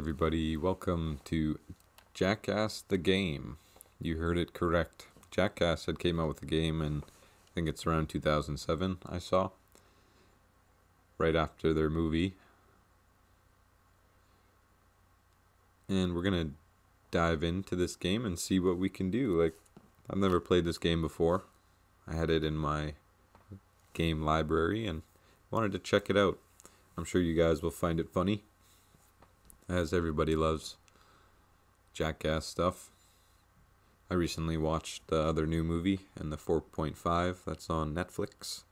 Everybody, welcome to Jackass the Game. You heard it correct. Jackass had came out with the game and I think it's around 2007 I saw. Right after their movie. And we're going to dive into this game and see what we can do. Like I've never played this game before. I had it in my game library and wanted to check it out. I'm sure you guys will find it funny as everybody loves jackass stuff. I recently watched the other new movie and the 4.5 that's on Netflix.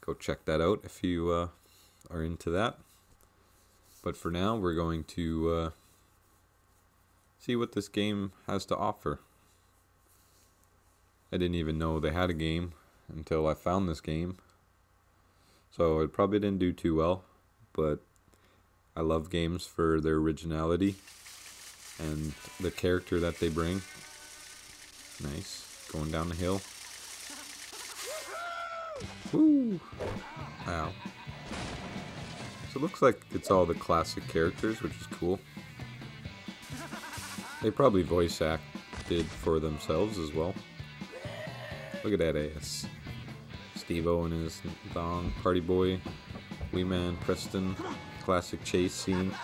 Go check that out if you uh, are into that. But for now, we're going to uh, see what this game has to offer. I didn't even know they had a game until I found this game. So it probably didn't do too well, but I love games for their originality and the character that they bring. Nice. Going down the hill. Woo! Wow. So it looks like it's all the classic characters, which is cool. They probably voice acted for themselves as well. Look at that ass. Steve-O and his thong, Party Boy, Wee Man, Preston, classic chase scene.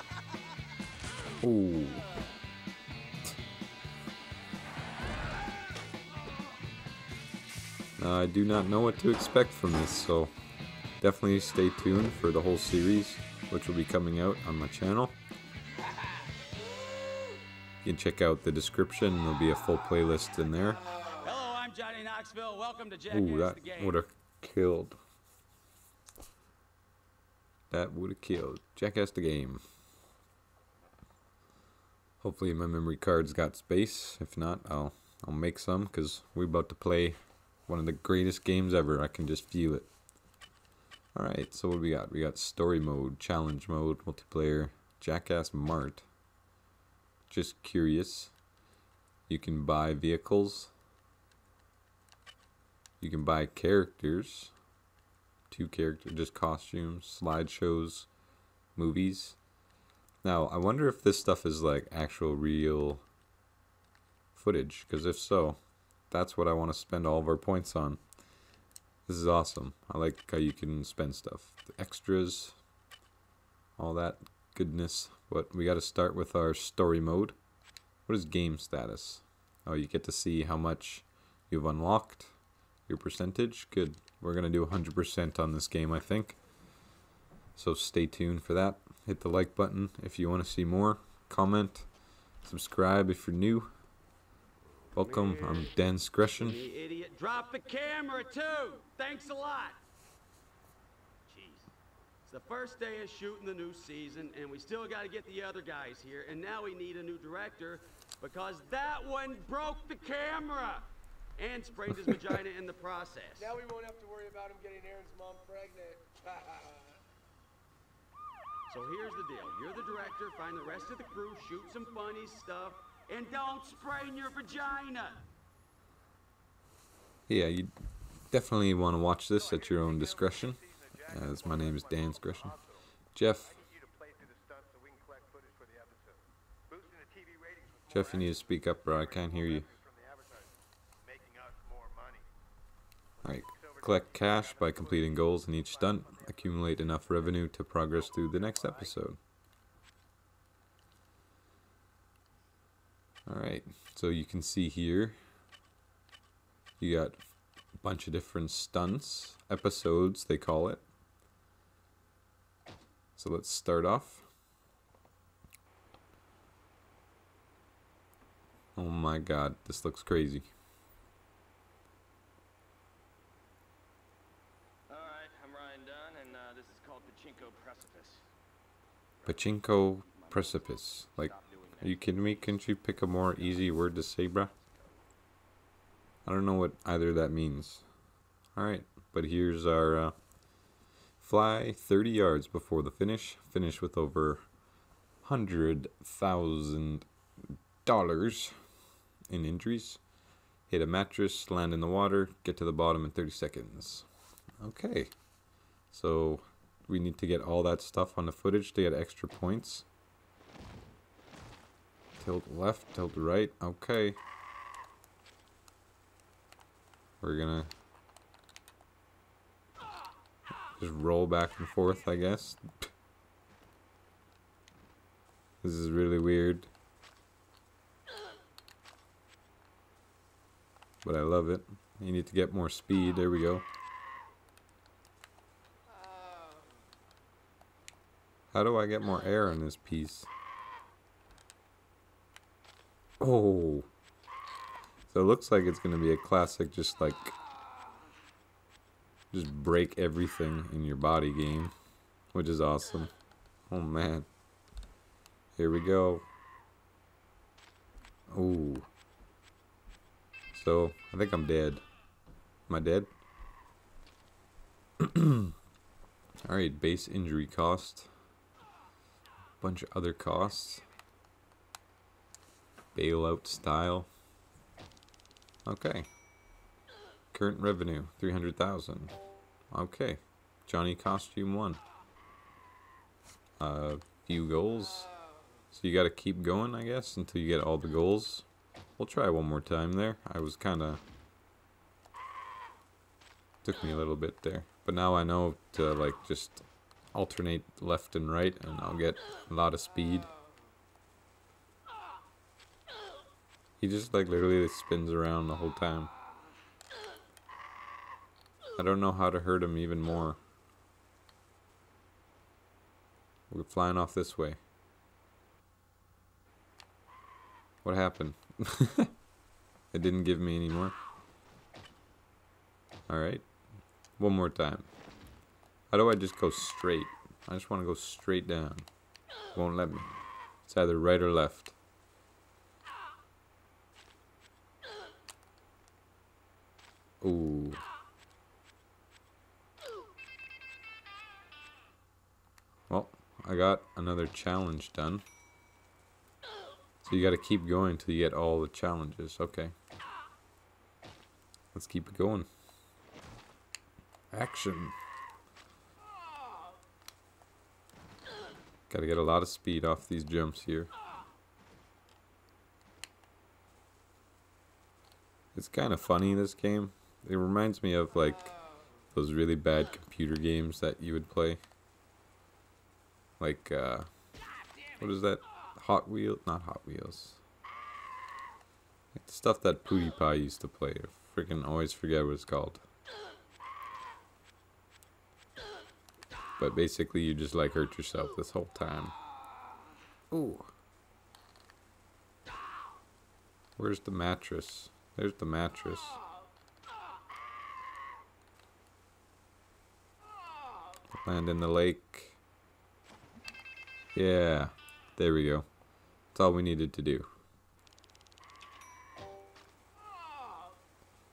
Ooh. Uh, I do not know what to expect from this, so definitely stay tuned for the whole series, which will be coming out on my channel. You can check out the description, there'll be a full playlist in there. Hello, I'm Johnny Knoxville. Welcome to Jackass Ooh, that would have killed. That would have killed. Jackass the game. Hopefully my memory card's got space. If not, I'll I'll make some because we're about to play one of the greatest games ever. I can just feel it. Alright, so what we got? We got story mode, challenge mode, multiplayer, Jackass Mart. Just curious. You can buy vehicles. You can buy characters. Two characters, just costumes, slideshows, movies. Now, I wonder if this stuff is like actual real footage, because if so, that's what I want to spend all of our points on. This is awesome. I like how you can spend stuff. The extras, all that goodness. But we got to start with our story mode. What is game status? Oh, you get to see how much you've unlocked, your percentage. Good. We're going to do 100% on this game, I think. So stay tuned for that. Hit the like button if you want to see more. Comment. Subscribe if you're new. Welcome. I'm DANscretion. You idiot. Drop the camera, too. Thanks a lot. Jeez. It's the first day of shooting the new season, and we still got to get the other guys here. And now we need a new director because that one broke the camera and sprained his vagina in the process. Now we won't have to worry about him getting Aaron's mom pregnant. So here's the deal. You're the director, find the rest of the crew, shoot some funny stuff, and don't sprain your vagina. Yeah, you definitely want to watch this at your own discretion. As my name is DANscretion. Jeff, Jeff, you need to speak up, bro. I can't hear you. Alright, collect cash by completing goals in each stunt. Accumulate enough revenue to progress through the next episode. Alright, so you can see here, you got a bunch of different stunts, episodes they call it. So let's start off. Oh my god, this looks crazy. All right, I'm Ryan Dunn, and uh, this is called Pachinko Precipice. Pachinko precipice. Like, are you kidding me? Couldn't you pick a more easy word to say, bruh? I don't know what either that means. Alright, but here's our uh, fly 30 yards before the finish. Finish with over $100,000 in injuries. Hit a mattress, land in the water, get to the bottom in 30 seconds. Okay, so we need to get all that stuff on the footage to get extra points. Tilt left, tilt right. Okay. We're gonna just roll back and forth, I guess. This is really weird. But I love it. You need to get more speed. There we go. How do I get more air in this piece? Oh. So it looks like it's going to be a classic just like just break everything in your body game, which is awesome. Oh man. Here we go. Oh. So, I think I'm dead. Am I dead? Alright, base injury cost. Bunch of other costs. Bailout style. Okay. Current revenue, 300,000. Okay. Johnny costume 1. A uh, few goals. So you gotta keep going, I guess, until you get all the goals. We'll try one more time there. I was kinda... Took me a little bit there. But now I know to, like, just alternate left and right, and I'll get a lot of speed. He just, like, literally spins around the whole time. I don't know how to hurt him even more. We're flying off this way. What happened? it didn't give me any more. Alright. One more time. How do I just go straight? I just want to go straight down. Won't let me. It's either right or left. Ooh. Well, I got another challenge done. So you gotta keep going till you get all the challenges. Okay. Let's keep it going. Action. Gotta get a lot of speed off these jumps here. It's kind of funny, this game. It reminds me of, like, those really bad computer games that you would play. Like, uh, what is that? Hot Wheels? Not Hot Wheels. Like the stuff that PewDiePie used to play. I freaking always forget what it's called. But basically, you just, like, hurt yourself this whole time. Ooh. Where's the mattress? There's the mattress. Land in the lake. Yeah, there we go. That's all we needed to do.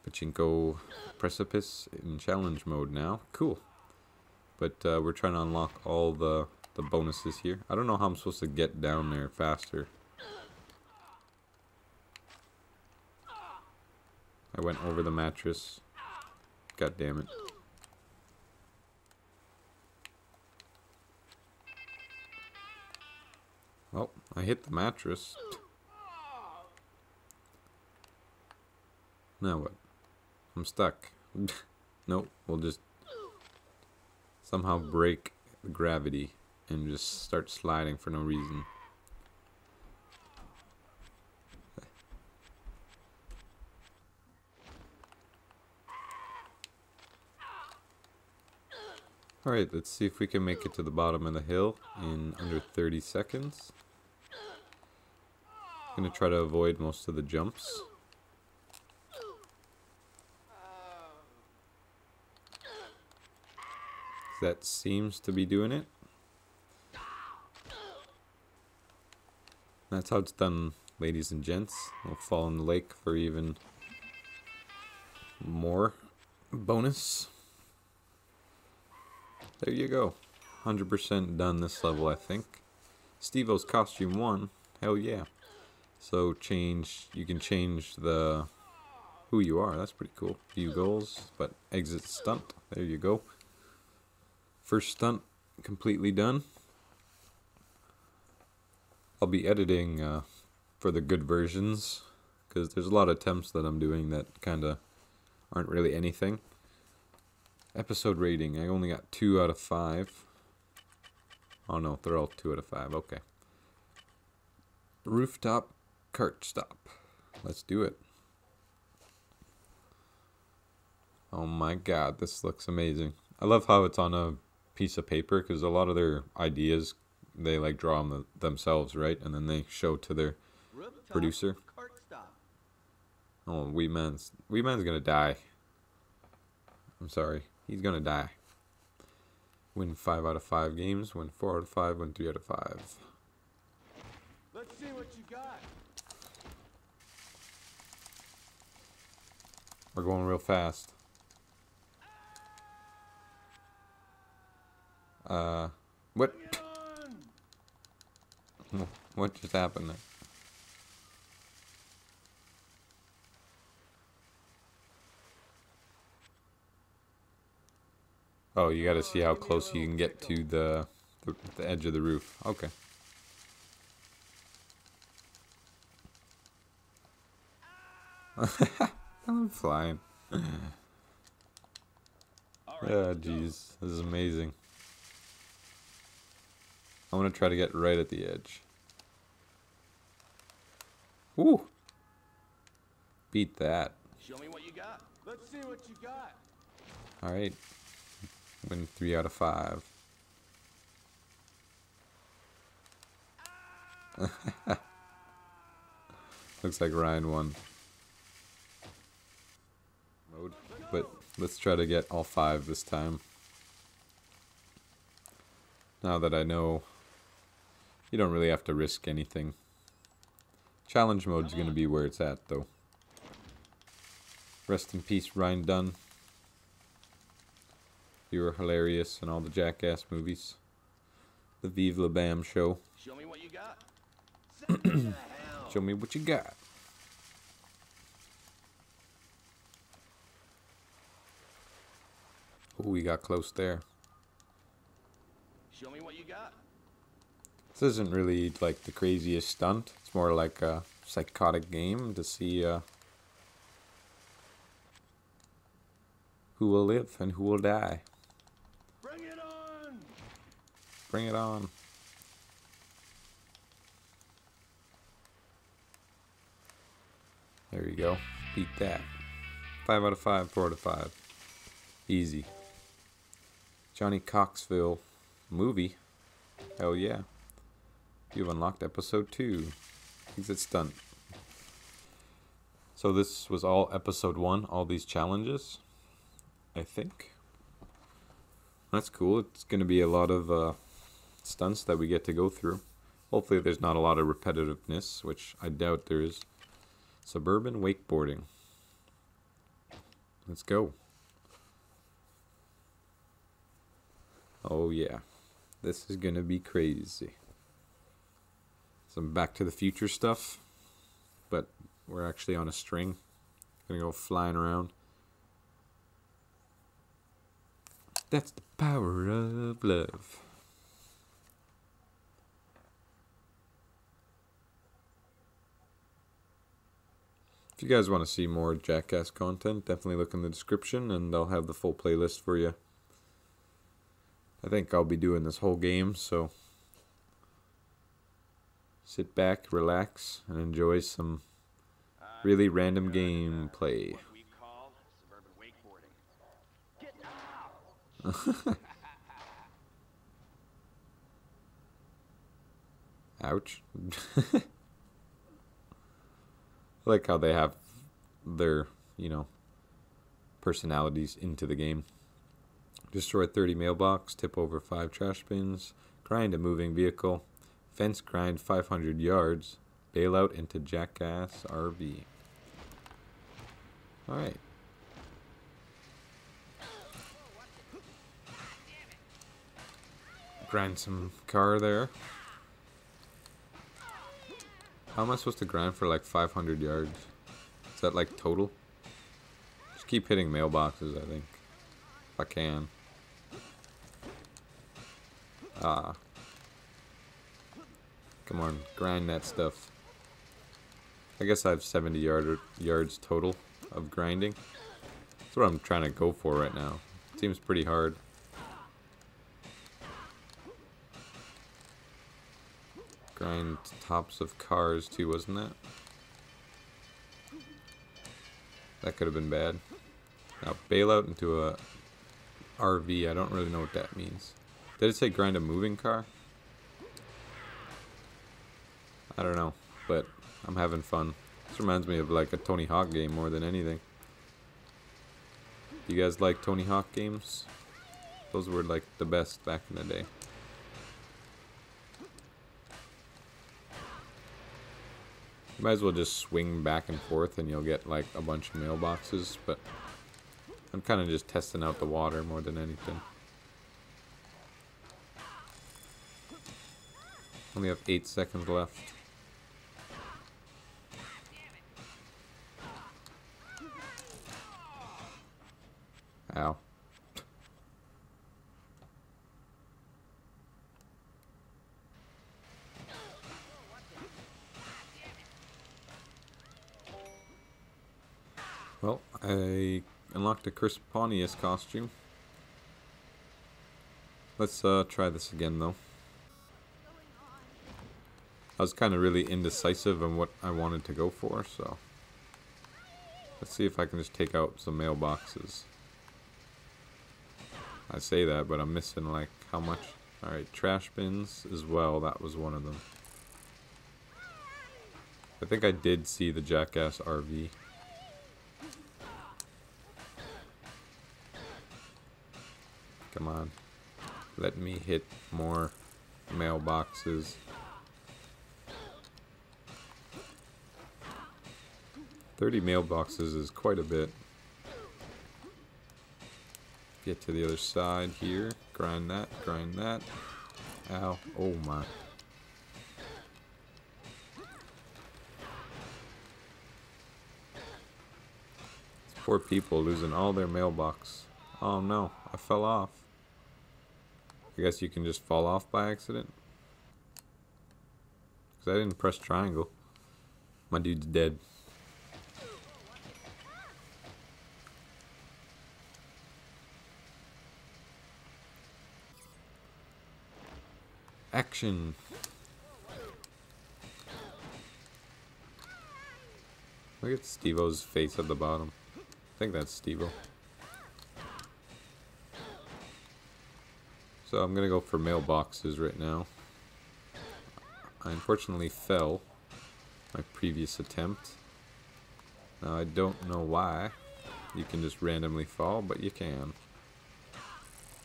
Pachinko Precipice in challenge mode now. Cool. But uh, we're trying to unlock all the, the bonuses here. I don't know how I'm supposed to get down there faster. I went over the mattress. God damn it. Well, I hit the mattress. Now what? I'm stuck. nope, we'll just somehow break gravity and just start sliding for no reason. Alright, let's see if we can make it to the bottom of the hill in under 30 seconds. I'm gonna try to avoid most of the jumps. That seems to be doing it. That's how it's done, ladies and gents. We'll fall in the lake for even more bonus. There you go. 100% done this level, I think. Steve-O's costume 1. Hell yeah. So change, you can change the who you are. That's pretty cool. View goals, but exit stunt. There you go. First stunt completely done. I'll be editing uh, for the good versions because there's a lot of attempts that I'm doing that kind of aren't really anything. Episode rating, I only got 2 out of 5. Oh no, they're all 2 out of 5. Okay. Rooftop cart stop. Let's do it. Oh my god, this looks amazing. I love how it's on a piece of paper because a lot of their ideas they like draw them the, themselves, right? And then they show to their Rooftop Producer. Oh Wee Man's Wee Man's gonna die. I'm sorry, he's gonna die. Win five out of five games. Win four out of five. Win three out of five. Let's see what you got. We're going real fast. Uh, what? Bring it on! What just happened there? Oh, you got to see how close you can get to the, the the edge of the roof. Okay. I'm flying. Oh, jeez. This is amazing. I'm gonna try to get right at the edge. Woo! Beat that. Show me what you got. Let's see what you got. Alright. Win three out of five. Looks like Ryan won. Mode. But let's try to get all five this time. Now that I know you don't really have to risk anything. Challenge mode's gonna be where it's at though. Rest in peace, Ryan Dunn. You were hilarious in all the Jackass movies. The Viva La Bam show. Show me what you got. Show me what you got. Oh, we got close there. Show me what you got. This isn't really like the craziest stunt. It's more like a psychotic game to see uh, who will live and who will die. Bring it on! Bring it on. There you go. Beat that. Five out of five, four out of five. Easy. Johnny Knoxville movie. Hell yeah. You've unlocked episode two. Exit stunt. So this was all episode one, all these challenges. I think. That's cool. It's going to be a lot of uh, stunts that we get to go through. Hopefully, there's not a lot of repetitiveness, which I doubt there is. Suburban wakeboarding. Let's go. Oh, yeah. This is going to be crazy. Some Back to the Future stuff, but we're actually on a string. Gonna go flying around. That's the power of love. If you guys want to see more Jackass content, definitely look in the description and I'll have the full playlist for you. I think I'll be doing this whole game, so sit back, relax, and enjoy some really random gameplay. What we call suburban wakeboarding. Get out! Ouch. I like how they have their, you know, personalities into the game. Destroy 30 mailbox, tip over 5 trash bins, grind a moving vehicle, fence grind 500 yards, bail out into Jackass RV. Alright. Grind some car there. How am I supposed to grind for like 500 yards? Is that like total? Just keep hitting mailboxes, I think. If I can. Ah. Come on, grind that stuff. I guess I have 70 yard yards total of grinding. That's what I'm trying to go for right now. Seems pretty hard. Grind tops of cars too, wasn't that? That could have been bad. Now bail out into a RV. I don't really know what that means. Did it say grind a moving car? I don't know, but I'm having fun. This reminds me of like a Tony Hawk game more than anything. You guys like Tony Hawk games? Those were like the best back in the day. You might as well just swing back and forth and you'll get like a bunch of mailboxes, but I'm kind of just testing out the water more than anything. Only have 8 seconds left. Well, I unlocked a Chris Pontius costume. Let's uh, try this again though. I was kind of really indecisive on what I wanted to go for, so let's see if I can just take out some mailboxes. I say that, but I'm missing like how much? Alright, trash bins as well, that was one of them. I think I did see the Jackass RV. Come on. Let me hit more mailboxes. Thirty mailboxes is quite a bit. Get to the other side here. Grind that, grind that. Ow. Oh my. Poor people losing all their mailbox. Oh no, I fell off. I guess you can just fall off by accident. Because I didn't press triangle. My dude's dead. Action. Look at Steve-O's face at the bottom. I think that's Steve-O. So I'm gonna go for mailboxes right now. I unfortunately fell my previous attempt. Now I don't know why. You can just randomly fall, but you can.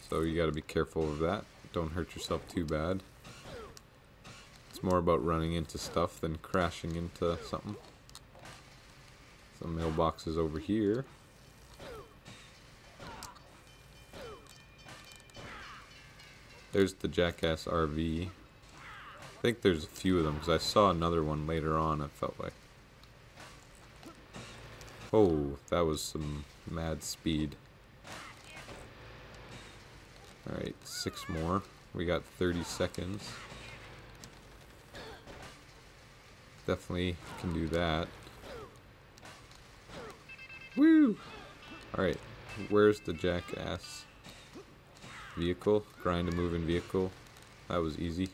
So you gotta be careful of that. Don't hurt yourself too bad. More about running into stuff than crashing into something. Some mailboxes over here. There's the Jackass RV. I think there's a few of them because I saw another one later on. It felt like. Oh, that was some mad speed. Alright, six more. We got 30 seconds. Definitely can do that. Woo! Alright, where's the jackass? Vehicle, grind a moving vehicle. That was easy.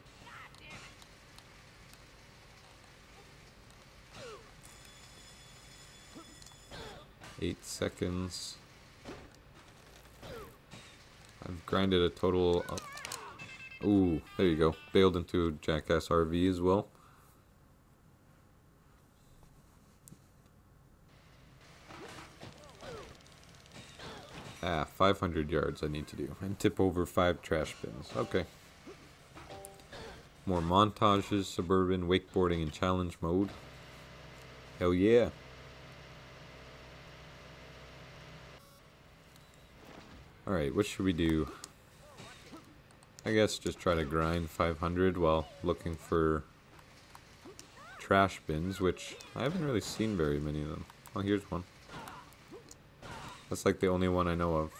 Eight seconds. I've grinded a total of... Ooh, there you go. Bailed into Jackass RV as well. Ah, 500 yards I need to do. And tip over five trash bins. Okay. More montages, suburban, wakeboarding, and challenge mode. Hell yeah. Alright, what should we do? I guess just try to grind 500 while looking for trash bins, which I haven't really seen very many of them. Oh, here's one. That's like the only one I know of.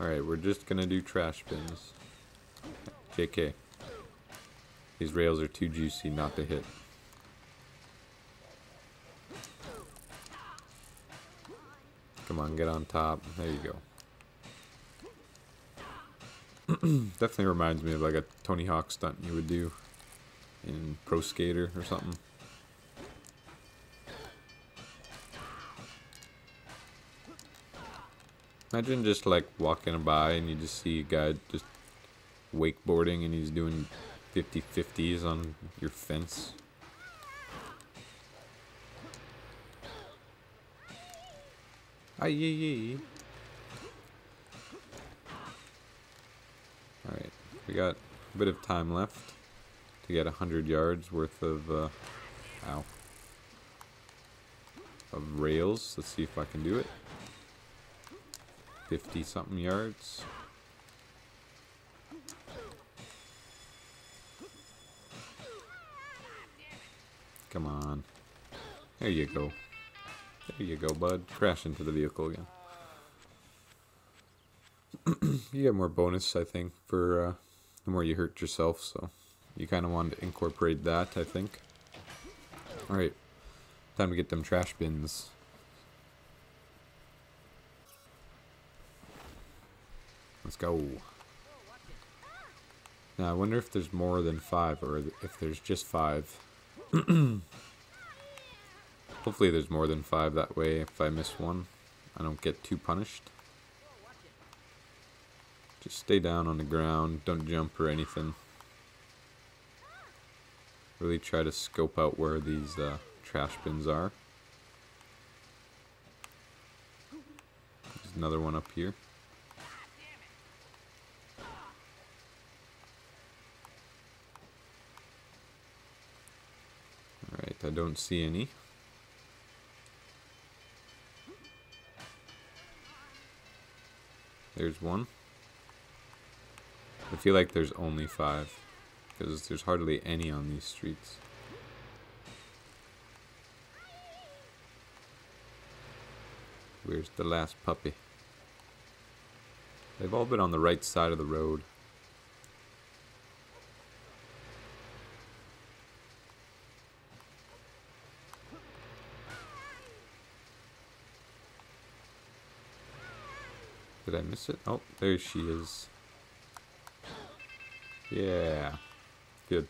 Alright, we're just gonna do trash bins. JK. These rails are too juicy not to hit. Come on, get on top. There you go. Definitely reminds me of like a Tony Hawk stunt you would do in Pro Skater or something. Imagine just like walking by and you just see a guy just wakeboarding and he's doing 50 50s on your fence. Aye, yee, Alright, we got a bit of time left to get 100 yards worth of, uh, ow, of rails. Let's see if I can do it. 50 something yards. Come on. There you go. There you go, bud. Crash into the vehicle again. you get more bonus, I think, for uh, the more you hurt yourself, so you kind of want to incorporate that, I think. Alright, time to get them trash bins. Let's go. Now, I wonder if there's more than five, or if there's just five. Hopefully there's more than five that way. If I miss one, I don't get too punished. Just stay down on the ground. Don't jump or anything. Really try to scope out where these uh, trash bins are. There's another one up here. Alright, I don't see any. There's one. I feel like there's only five. Because there's hardly any on these streets. Where's the last puppy? They've all been on the right side of the road. Did I miss it? Oh, there she is. Yeah. Good.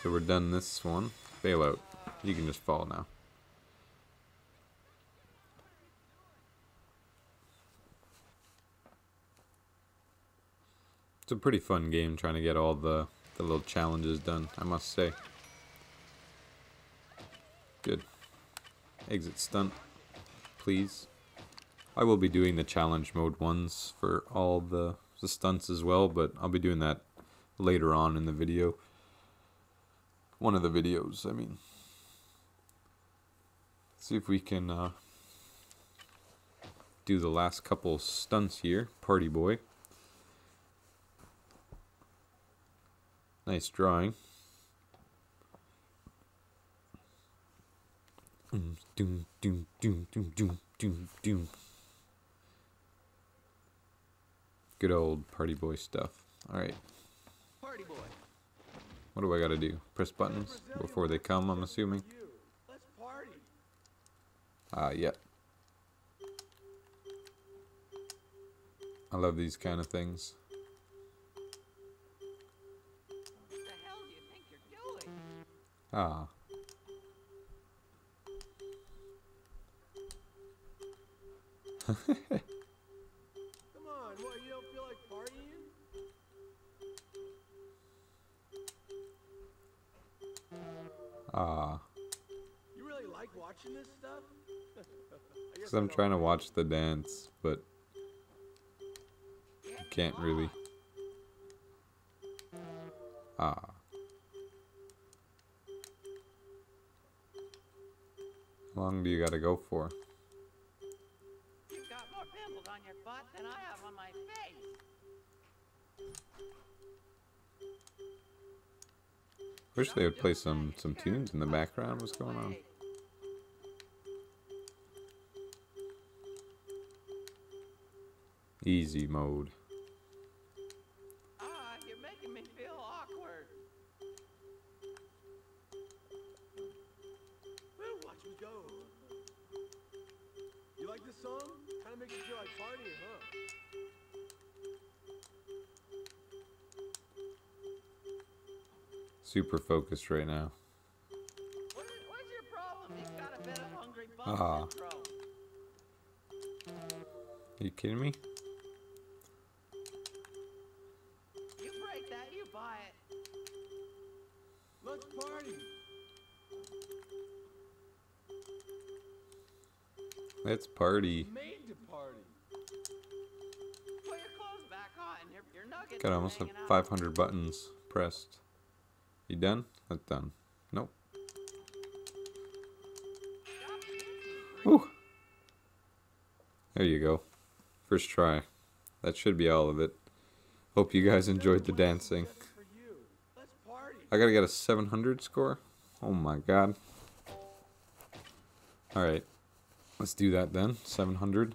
So we're done this one. Bailout. You can just fall now. It's a pretty fun game trying to get all the, the little challenges done, I must say. Good. Exit stunt, please. I will be doing the challenge mode ones for all the, the stunts as well, but I'll be doing that later on in the video. One of the videos, I mean. see if we can uh, do the last couple stunts here. Party boy. Nice drawing. Doom, doom, doom, doom, doom, doom, doom. Good old party boy stuff. Alright. Party boy. What do I gotta do? Press buttons before they come, I'm assuming? Let's party. Ah, uh, yeah. I love these kind of things. What I'm trying to watch the dance, but you can't really. Ah. How long do you gotta go for? You've got more pimples on your butt than I have on my face. Wish they would play some some tunes in the background. What's going on? Easy mode. Ah, you're making me feel awkward. Well, watch me go. You like this song? Kind of makes you feel like partying, huh? Super focused right now. Ah. Are you kidding me? God, I are almost have hanging out. 500 buttons pressed. You done? That's done. Nope. Whew. There you go. First try. That should be all of it. Hope you guys enjoyed the dancing. Let's party. I gotta get a 700 score? Oh my god. Alright. Let's do that then. 700.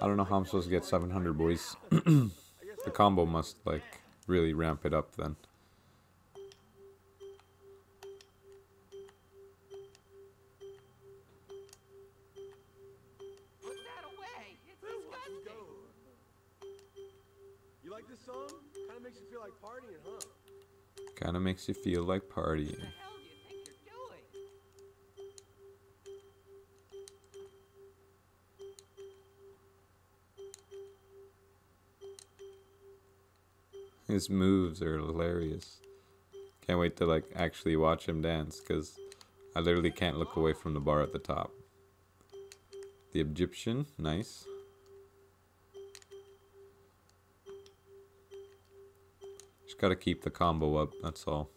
I don't know how I'm supposed to get 700, boys. the combo must, like, really ramp it up then. Put that away. It's Woo, let's disgusting. go. You like? Kind of makes you feel like partying, His moves are hilarious. Can't wait to like actually watch him dance because I literally can't look away from the bar at the top. The Egyptian, nice. Just gotta keep the combo up, that's all.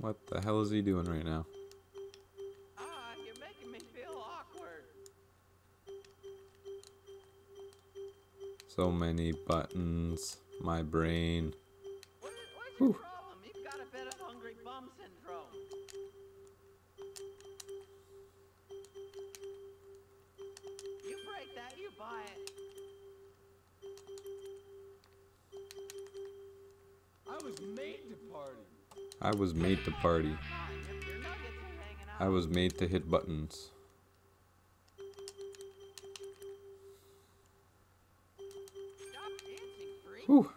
What the hell is he doing right now? Ah, you're making me feel awkward. So many buttons. My brain. Was made to party. I was made to hit buttons. Whew.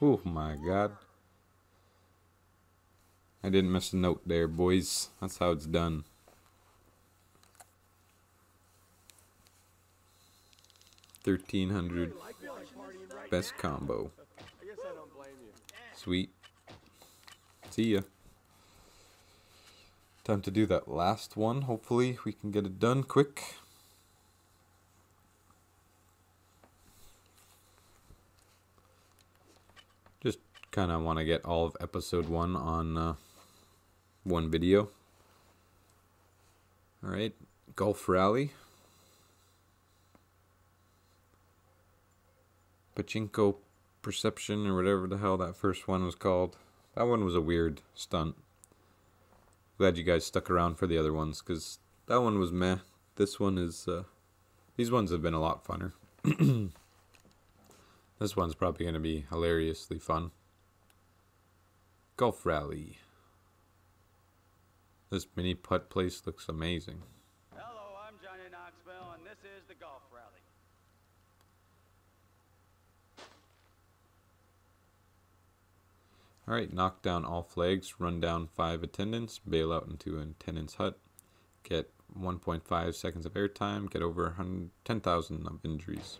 Oh my god. I didn't miss a note there, boys. That's how it's done. Thirteen hundred I feel like partying right best combo. Sweet. See ya. Time to do that last one. Hopefully we can get it done quick. Just kind of want to get all of episode one on uh, one video. All right, Golf Rally. Pachinko Perception or whatever the hell that first one was called. That one was a weird stunt. Glad you guys stuck around for the other ones because that one was meh. This one is. Uh, these ones have been a lot funner. this one's probably going to be hilariously fun. Golf Rally. This mini putt place looks amazing. Hello, I'm Johnny Knoxville, and this is the golf rally. Alright, knock down all flags, run down 5 attendants, bail out into an attendant's hut, get 1.5 seconds of airtime, get over 10,000 of injuries.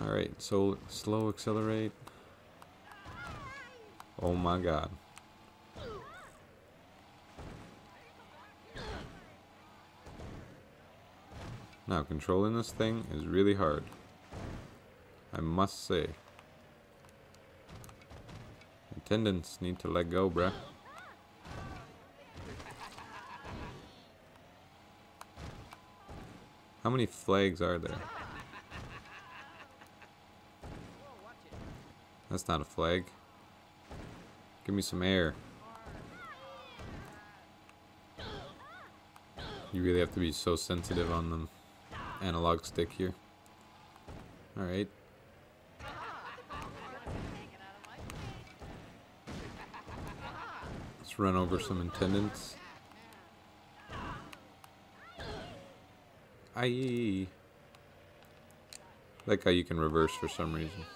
Alright, so slow accelerate. Oh my god. Now, controlling this thing is really hard. I must say. Attendants need to let go, bruh. How many flags are there? That's not a flag. Give me some air. You really have to be so sensitive on the analog stick here. Alright. Run over some attendants. Aye. Like how you can reverse for some reason.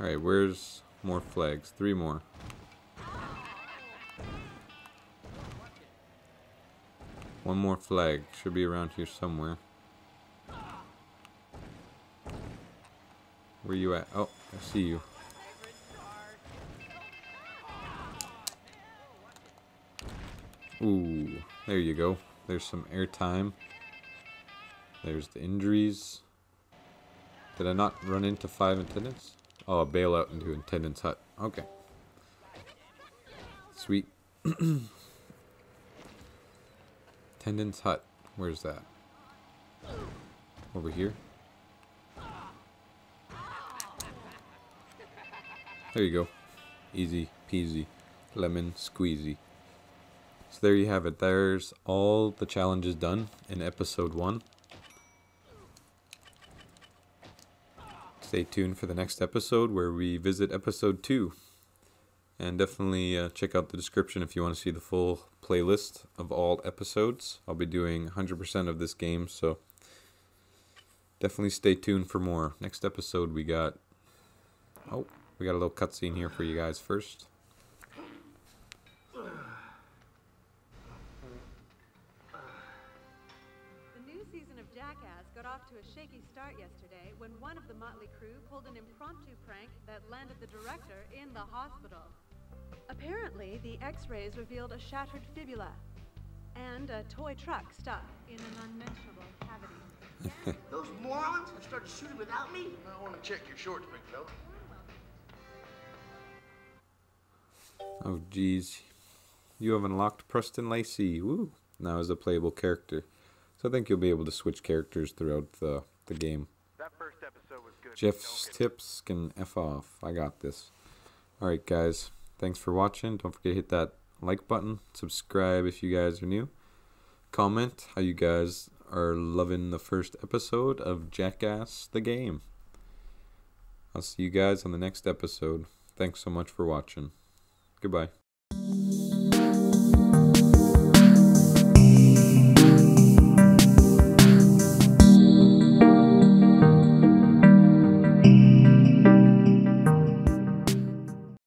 Alright, where's more flags? Three more. One more flag. Should be around here somewhere. Where you at? Oh, I see you. Ooh, there you go. There's some airtime. There's the injuries. Did I not run into five attendants? Oh, a bailout into attendant's hut. Okay. Sweet. attendant's hut. Where's that? Over here? There you go. Easy peasy. Lemon squeezy. So there you have it. There's all the challenges done in episode 1. Stay tuned for the next episode where we visit episode 2. And definitely uh, check out the description if you want to see the full playlist of all episodes. I'll be doing 100% of this game, so definitely stay tuned for more. Next episode, we got. Oh, we got a little cutscene here for you guys first. The new season of Jackass got off to a shaky start yesterday when one of the Motley crew pulled an impromptu prank that landed the director in the hospital. Apparently, the x-rays revealed a shattered fibula and a toy truck stuck in an unmentionable cavity. Those morons have started shooting without me? I want to check your shorts, big fella. Oh, geez. You have unlocked Preston Lacy. Woo. Now as a playable character. So I think you'll be able to switch characters throughout the, the game. That first episode was good. Jeff's tips can F off. I got this. Alright, guys. Thanks for watching. Don't forget to hit that like button. Subscribe if you guys are new. Comment how you guys are loving the first episode of Jackass the Game. I'll see you guys on the next episode. Thanks so much for watching. Goodbye.